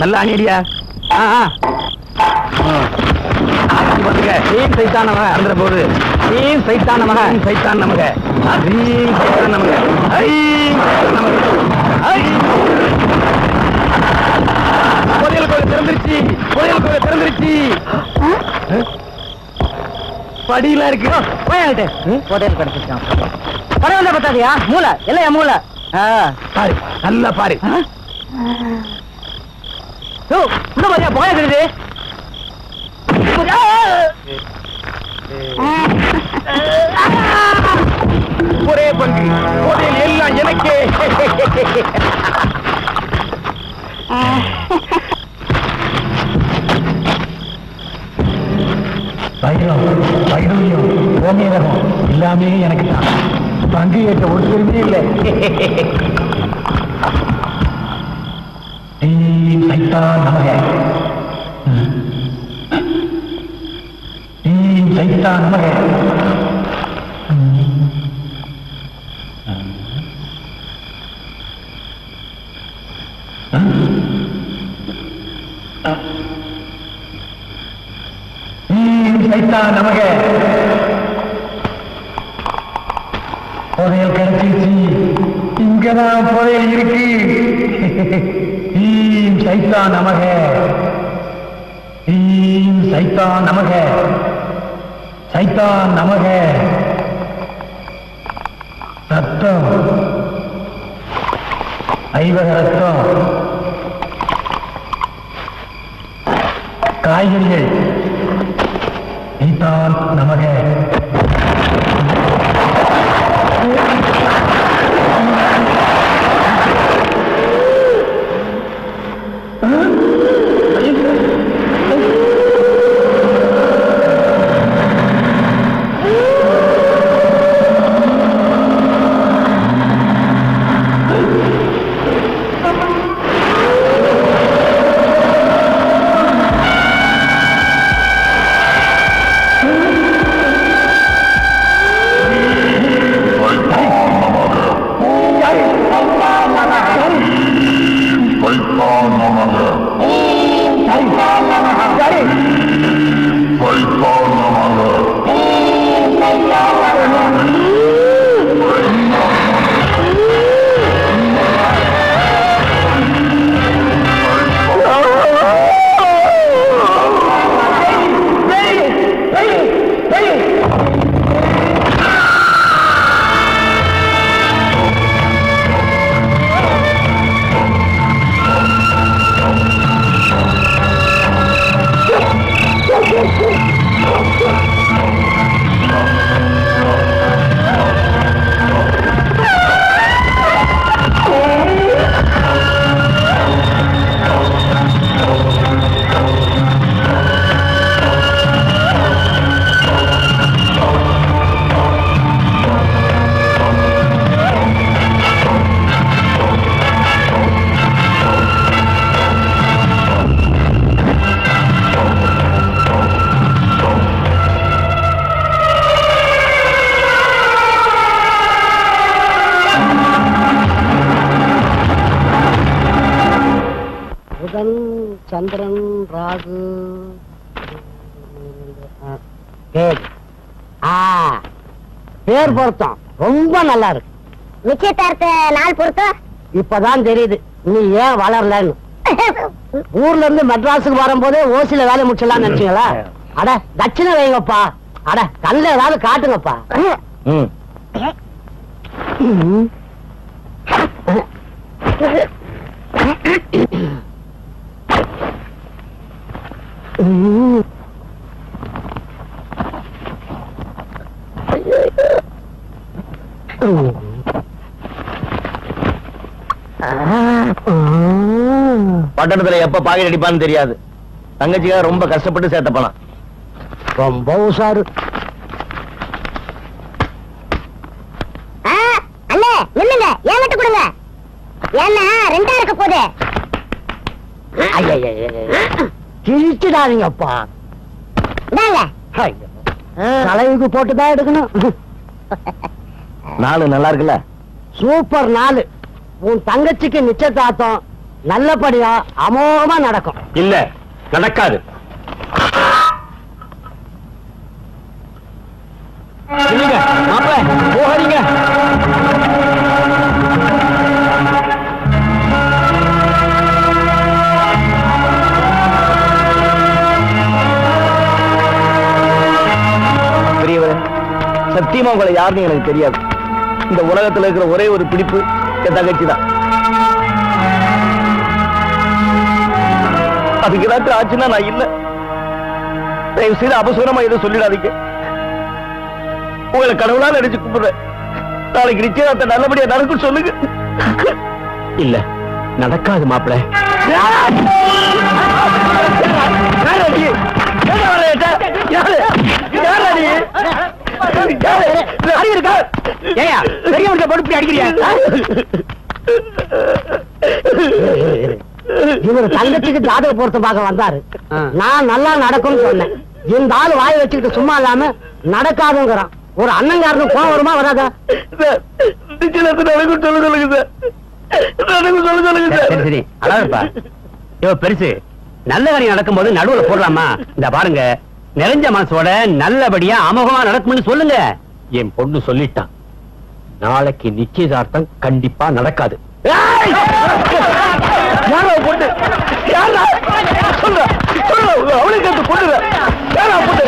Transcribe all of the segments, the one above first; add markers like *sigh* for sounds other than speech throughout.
நல்லா அணியடியா? ஆ ஆ. ஆ, பாத்துக்க. நீம் சைத்தான மக அந்தர போது. நீம் சைத்தான மக சைத்தான மக நீம் சைத்தான மக ஐம் சைத்தான மக ஐ கோயில் கோயில் திறந்துருச்சு. கோயில் கோயில் திறந்துருச்சு. படியெல்லாம் இருக்கு. போயிட்டு ஹோட்டல் கிடைச்சிருக்கான் பரவாயில்ல பத்தாதியா? மூளை. இல்லையா மூளை? பாரு. நல்லா பாரு. இன்னும் பாத்தியா போயா கிடையாது ஒரே பங்கு கோடையில் எல்லாம் எனக்கே. எல்லாமே எனக்கு தான். பங்கு ஏற்ற ஒரு பெருமையும் இல்லை. டீம் சைத்தான் நமக டீம் சைத்தான் நமக டீம் சைத்தான் நமக புதையல் கிடைச்சிருச்சு இங்கதான் புதையல் இருக்கு ஈம் சைத்தான் நமக. ஹீம் சைத்தான் நமக. சைத்தான் நமக. ரத்தம். ஐவக ரத்தம் காய்கறிகள். சைத்தான் நமக. சந்திரன் ராகு. பேர் பொருத்தம். ரொம்ப நல்லா இருக்கு நிச்சயதார்த்த நாள் பொறுத்தம் இப்பதான் தெரியுது. நீ ஏன் வளரலன்னு. *laughs* ஊர்ல இருந்து மெட்ராஸுக்கு வரும்போதே ஓசில வேலை முடிச்சலாம்னு நினைச்சீங்களா? *laughs* அட தட்சிணை வைங்கப்பா. அட கண்ணில் ஏதாவது காட்டுங்கப்பா. ம் ம். ம். *laughs* பட்டணத்துல எப்ப பாக்கெட் அடிப்பான்னு தெரியாது. தங்கச்சிக்காக ரொம்ப கஷ்டப்பட்டு சேர்த்த பணம். ரொம்ப உஷாரு. நில்லுங்க. ஏங்கிட்ட கொடுங்க. ஏன்னா ரெண்டா இருக்க போகுது கிழிச்சிடாதீங்கப்பா. தலைவுக்கு போட்டுதான் எடுக்கணும். நாலு நல்லா இருக்குல்ல? சூப்பர் நாலு. உன் தங்கச்சிக்கு நிச்சயதார்த்தம் நல்லபடியா அமோகமா நடக்கும். இல்ல நடக்காது. யாருன்னு எனக்கு தெரியாது. இந்த உலகத்துல இருக்கிற ஒரே ஒரு பிடிப்பு என் தங்கச்சி தான் அதுக்கு ஏதாச்சும் ஆச்சுன்னா நான் இல்ல. தயவு செய்து அபசூரமா எதுவும் சொல்லிடாதீங்க. உங்களை கடவுளா நினைச்சு கூப்பிடுறேன் நாளைக்கு நிச்சயதார்த்தம் நல்லபடியா நடக்கும் சொல்லுங்க. இல்ல நடக்காது பொறுப்பு அடிக்கிறியா இவர் தங்கச்சிக்கு ஜாதக பார்க்க வந்தாரு. நான் நல்லா நடக்கும்னு சொன்னேன். இந்த ஆள் வாய் வச்சுக்கிட்டு சும்மா இல்லாம நடக்காதுங்கிறான். ஒரு அண்ணங்காரனு கோவம் வருமா வராதா? நடக்கும் சொல்ல சொல்லுங்க நடக்கும் சொல்ல சொல்லுங்க பெருசு. நல்ல காரியம் நடக்கும்போது நடுவுல போடலாமா? இந்த பாருங்க. நிறைஞ்ச மனசோட நல்லபடியா அமோகமா நடக்கும்னு சொல்லுங்க என் பொண்ணு சொல்லிட்டான் நாளைக்கு நிச்சயதார்த்தம் கண்டிப்பா நடக்காது பொண்ணு யாரா சொல்ற சொல்ற அவளுக்கு அந்த பொண்ணு யாரா பொண்ணு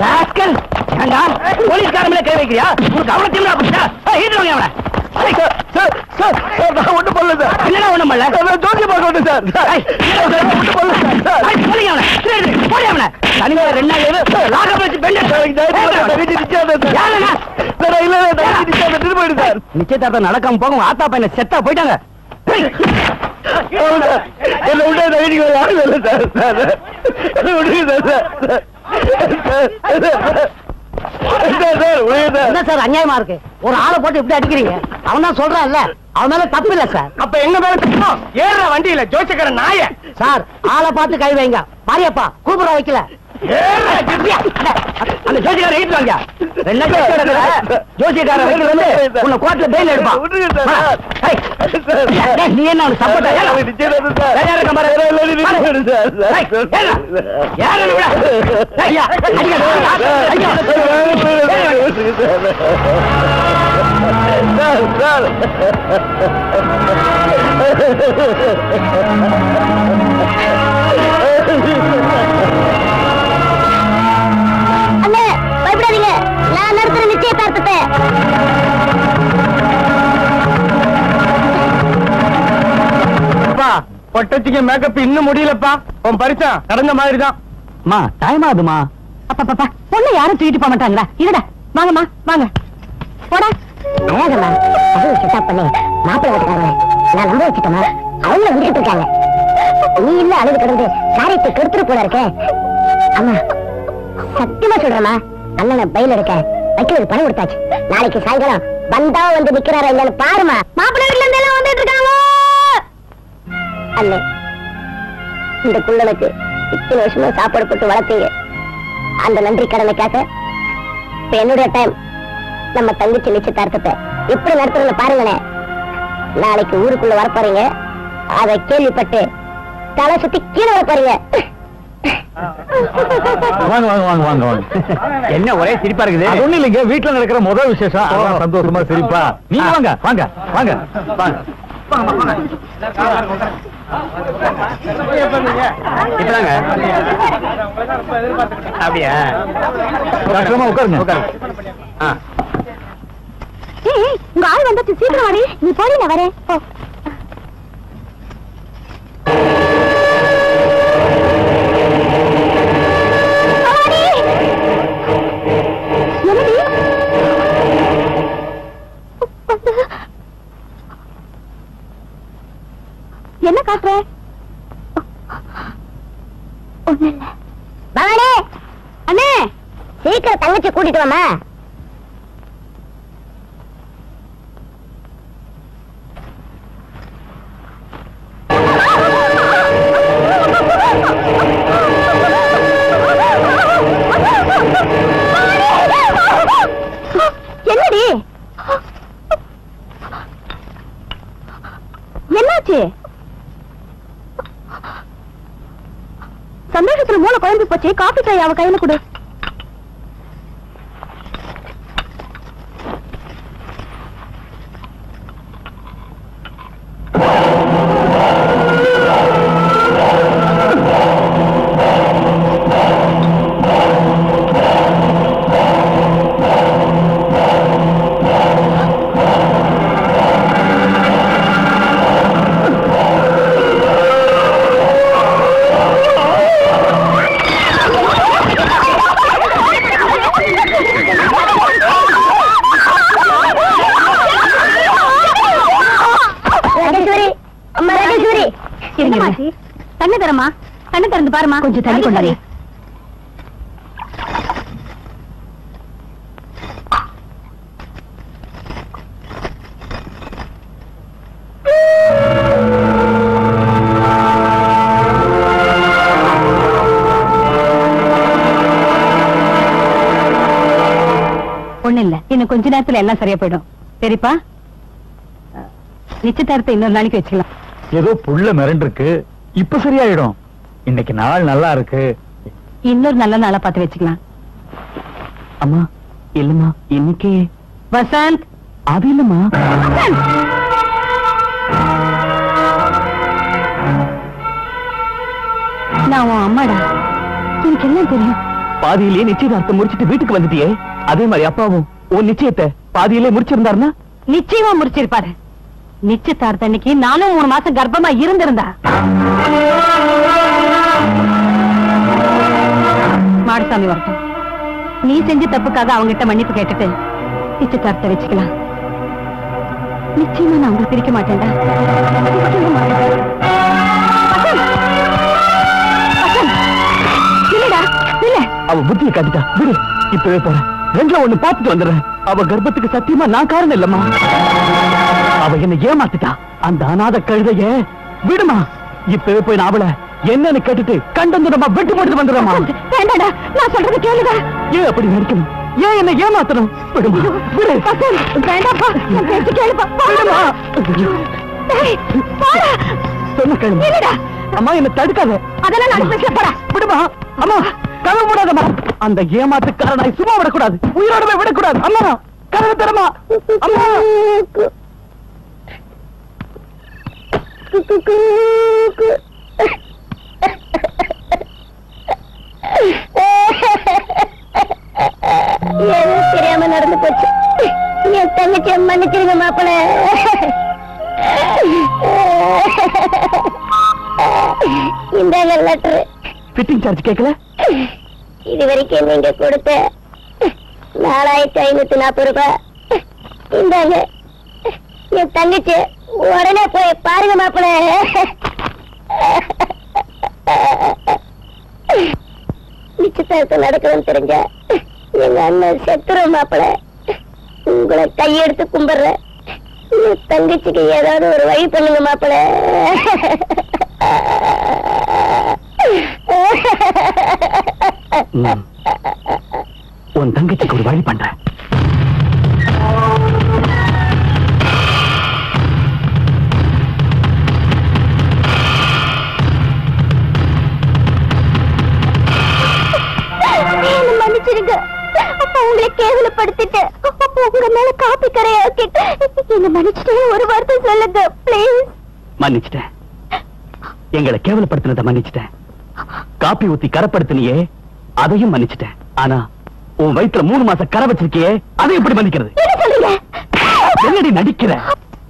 ராஸ்கல் ஏண்டா போலீஸ்காரன் மேல கை வைக்கிறியா? உனக்கு அவ்வளவு திமிரா போச்சா. ஈடுவாங்க அவனை. சார் சார் சார் நான் ஒண்ணு பண்ணல சார். என்னடா ஒண்ணும் பண்ணல? நான் ஜோதி பார்க்க வந்தேன் சார். ஒண்ணு பண்ணல சார். ஐய், போடுங்க அவனை. போடு அவனை. தனியா ரெண்டு நாள் இரு. லாகப் வச்சு பெண்ட்? நிச்சயதார்த்தம் நடக்காம போக உங்க ஆத்தா பையனை செத்தா போயிட்டாங்க. என்ன விட நகைக்கு யாரும் இல்லை சார். சார் விடுங்க சார் சார். என்ன சார்? அநியாயமா இருக்கு? ஒரு ஆளை போட்டு இப்படி அடிக்கிறீங்க. அவன் தான் சொல்றான்ல. அவன் மேல தப்பு இல்ல சார். அப்ப எங்க மேல தப்போம் ஏற வண்டியில ஜோசிக்கிற நாய. சார் ஆளை பார்த்து கை வைங்க. மாரியப்பா கூப்பிட வைக்கல. அந்த வாங்க ரெண்டு நடக்கிற ஜோசியக்காரர் வீட்டுல வந்து உன்னை கோர்ட்ல பெயில் எடுப்பான் நீ என்ன அவனுக்கு சப்போர்ட்டா ஏறா. நான் நடத்துற நிச்சயதார்த்தத்தை. பொட்டச்சிக்கு மேக்கப் இன்னும் முடியலப்பா. உன் பரிசா நடந்த மாதிரி தான் அம்மா டைம் ஆகுதுமா அப்பா பொண்ணு யாரும் தூக்கிட்டு போக மாட்டாங்களா? இருடா வாங்கம்மா வாங்க. போடா. அழகம்மா அது செட்டப் பண்ணி. மாப்பிள்ளை வீட்டுக்காரங்க நான் நம்ப வச்சுட்டோமா அவங்க விட்டுட்டு இருக்காங்க. நீ இல்ல அழுது கிடந்து. காரியத்தை கெடுத்துட்டு போல இருக்க. அம்மா சத்தியமா சொல்றேம்மா. அண்ணனை பயில் எடுக்க வைக்கிறது பணம் கொடுத்தாச்சு. நாளைக்கு சாயங்காலம் வந்தா வந்து நிக்கிறாரா இல்லன்னு பாருமா. மாப்பிள்ளை வீட்டுல இருந்து வந்துட்டு இருக்காங்க அண்ணே இந்த குள்ளனுக்கு இத்தனை வருஷமா சாப்பாடு போட்டு வளர்த்தீங்க. அந்த நன்றி கடனைக்காக இப்ப என்னுடைய டைம் நம்ம தங்கச்சி நிச்சயதார்த்தத்தை எப்படி நடத்துறதுன்னு பாருங்களேன் நாளைக்கு ஊருக்குள்ள வரப்போறீங்க. அதை கேள்விப்பட்டு தலை சுத்தி கீழே வரப்போறீங்க. வாங்க வாங்க வாங்க வாங்க வாங்க. என்ன ஒரே சிரிப்பா இருக்குது? அது ஒண்ணு இல்லைங்க வீட்டுல நடக்கிற முதல் விசேஷம். அதான் சந்தோஷமா சிரிப்பா. நீங்க வாங்க வாங்க வாங்க. வாங்க இப்பதாங்க. அப்படியா? உட்காருங்க. ஆ. உங்க ஆள் வந்தாச்சு சீக்கிரம் வாடி. நீ போடி நான் வரேன். என்ன காட்டுற? ஒண்ணு இல்ல. பவானி அண்ணே சீக்கிரம் தங்கச்சி கூட்டிட்டு வாமா சந்தோஷத்துல மூளை குழம்பு போச்சு காஃபி சாய் அவ கையில கொடு. பாருமா. கொஞ்சம் தள்ளி கொண்டாங்க ஒண்ணு இல்ல. இன்னும் கொஞ்ச நேரத்துல எல்லாம் சரியா போயிடும். சரிப்பா? நிச்சயதார்த்தம் இன்னொரு நாளைக்கு வச்சுக்கலாம். ஏதோ புள்ள மிரண்டிருக்கு. இப்ப சரியாயிடும். இன்னைக்கு நாள் நல்லா இருக்கு. இன்னொரு நல்ல நாளா பார்த்து வச்சுக்கலாம். அம்மா இல்லம்மா இன்னைக்கு. வசந்த்! அது இல்லம்மா. நான் உன் அம்மாடா. எனக்கு எல்லாம் தெரியும்? பாதியிலேயே நிச்சயதார்த்தம் முடிச்சிட்டு வீட்டுக்கு வந்துட்டியே. அதே மாதிரி அப்பாவும் உன் நிச்சயத்தை பாதியிலே முடிச்சிருந்தாருன்னா? நிச்சயமா முடிச்சிருப்பாரு. நிச்சயதார்த்த அன்னைக்கு நானும் மூணு மாசம் கர்ப்பமா இருந்திருந்தா. மாடசாமி வரட்டும் நீ செஞ்ச தப்புக்காக அவங்கிட்ட மன்னிப்பு கேட்டுட்டு நிச்சயதார்த்த வச்சுக்கலாம். நிச்சயமா நான் உங்களை பிரிக்க மாட்டேன்டா. பிரிக்கவே அவ புத்தியை காட்டிட்டா. விடு இப்பவே போறேன். ரெண்டுல ஒண்ணு பார்த்துட்டு வந்துடுறேன். அவ கர்ப்பத்துக்கு சத்தியமா நான் காரணம் இல்லம்மா. அவ என்ன ஏமாத்திட்டா. அந்த அநாத கழுதைய. விடுமா. இப்பவே போய் நான் அவளை என்னன்னு கேட்டுட்டு கண்டந்துடமா வெட்டு போட்டு வந்துடுறமா? வேண்டாடா நான் சொல்றது கேளுடா. ஏன் அப்படி நடிக்கணும் ஏன் என்ன ஏமாத்தணும்? விடுமா விடு. வேண்டாப்பா என் பேச்சு கேளுப்பா. விடுமா. சொன்ன கேளுமா இல்லடா. அம்மா என்ன தடுக்காத. அதெல்லாம் நான் பேச போடா. விடுமா அம்மா கதவு மூடாதம்மா. அந்த ஏமாத்துக்காரனாய் சும்மா விடக்கூடாது. உயிரோடவே விடக்கூடாது. அம்மா கதவு தரமா அம்மா. ஏதோ தெரியாம நடந்து போச்சு. என் தங்கச்சியை மன்னிச்சிருங்க மாப்பிள. இந்தாங்க லெட்டர் ஃபிட்டிங் சார்ஜ் கேட்கல இது வரைக்கும் நீங்க கொடுத்த நாலாயிரத்தி ஐநூத்தி நாற்பது ரூபாய். இந்தாங்க. என் தங்கச்சி உடனே போய் பாருங்க மாப்பிள. நிச்சயத்தை நடக்கணும்னு தெரிஞ்ச எங்க அண்ணன் செத்துற மாப்பிள. உங்களை கையெடுத்து கும்பிடுறேன் தங்கச்சிக்கு ஏதாவது ஒரு வழி பண்ணுங்க மாப்பிள. உன் தங்கச்சிக்கு ஒரு வழி பண்றேன். அப்ப உங்களை கேவலப்படுத்திட்டு அப்ப உங்க மேல காப்பி கரையாக்கிட்டு என்ன மன்னிச்சிட்டே ஒரு வார்த்தை சொல்லுங்க ப்ளீஸ் மன்னிச்சிட்டேன். எங்களை கேவலப்படுத்தினதை மன்னிச்சிட்டேன். காப்பி ஊத்தி கரப்படுத்தினியே அதையும் மன்னிச்சிட்டேன். ஆனா உன் வயித்துல மூணு மாசம் கரை வச்சிருக்கியே அதை எப்படி மன்னிக்கிறது? என்னடி நடிக்கிற?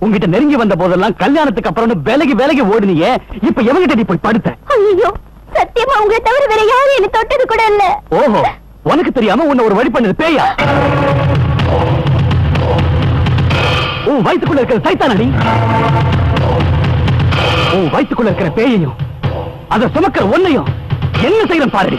உன்கிட்ட நெருங்கி வந்த போதெல்லாம் கல்யாணத்துக்கு அப்புறம் விலகி விலகி ஓடுனியே இப்ப எவங்கிட்ட நீ போய் படுத்த? ஐயோ சத்தியமா உங்களை தவிர வேற யாரும் என்ன தொட்டது கூட இல்ல. ஓஹோ. உனக்கு தெரியாம உன்னை ஒரு வழி பண்ணது பேயா? உன் வயித்துக்குள்ள இருக்கிற சைத்தானடி? உன் வயித்துக்குள்ள இருக்கிற பேயையும் அதை சுமக்கிற ஒன்னையும் என்ன செய்யறேன் பாருடி?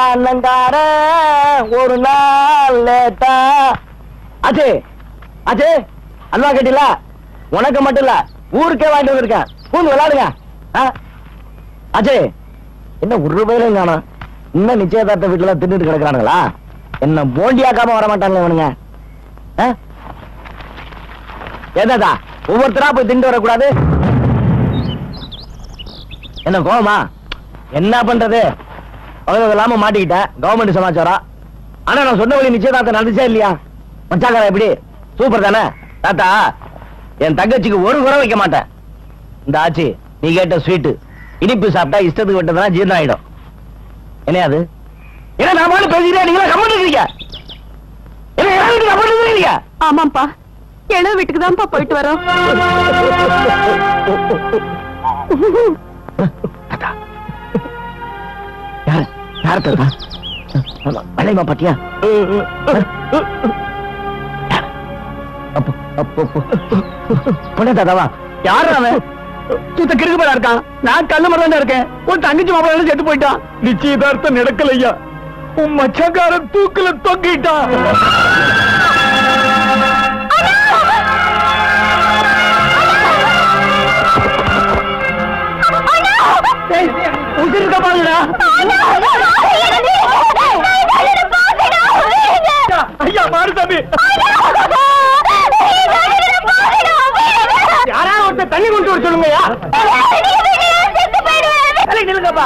அண்ணங்கார ஒரு நாள் லேட்டா. அச்சே அச்சே அல்வா கேட்டில. உனக்கு மட்டும் இல்ல ஊருக்கே வாங்கிட்டு வந்திருக்கேன். பூந்து விளையாடுங்க. ஆ? அச்சே என்ன ஒரு ரூபாயிலும் காணும் இன்னும் நிச்சயதார்த்த வீட்டுல தின்னுட்டு கிடக்குறானுங்களா? என்ன போண்டியாக்காம வர மாட்டாங்களே இவனுங்க. ஆ? ஏதாதா ஒவ்வொருத்தரா போய் திண்டு வரக்கூடாது? என்ன கோவமா? என்ன பண்றது? அவங்க இல்லாம மாட்டிக்கிட்டேன் கவர்மெண்ட் சமாச்சாரம் ஆனா நான் சொன்ன வழி நிச்சயதார்த்தம் நடந்துச்சா இல்லையா? மச்சாக்கார எப்படி? சூப்பர் தானே? தாத்தா என் தங்கச்சிக்கு ஒரு குறை வைக்க மாட்டேன். இந்த ஆச்சி நீ கேட்ட ஸ்வீட் இனிப்பு சாப்பிட்டா இஷ்டத்துக்கு விட்டதுனா ஜீரணம் ஆயிடும் என்னையாது என்ன நான் பாட்டு பேசுகிறேன் நீங்களா கம்மி இருக்கீங்க. ஆமாப்பா எழு வீட்டுக்கு தான்ப்பா போயிட்டு வரோம். *laughs* யார் யார் தாத்தா வளையமா பாத்தியா? அப்போ அப்போ யாரு அவன்? சுத்த கிறுக்கு போல இருக்கான். நான் கல்லு மரம் இருக்கேன். உன் தங்கச்சி மாப்பிள்ள செத்து போயிட்டான். நிச்சயதார்த்தம் நடக்கலையா? உன் மச்சக்காரன் தூக்குல தொங்கிட்டான். டேய், இருக்க பாருடா ஐயா மாறுசாமி யாராவது ஒருத்தர் தண்ணி கொண்டு வர சொல்லுங்கய்யா? நில்லுங்கப்பா.